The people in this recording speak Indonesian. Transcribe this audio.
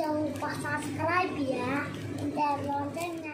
jangan lupa subscribe ya. Dan loncengnya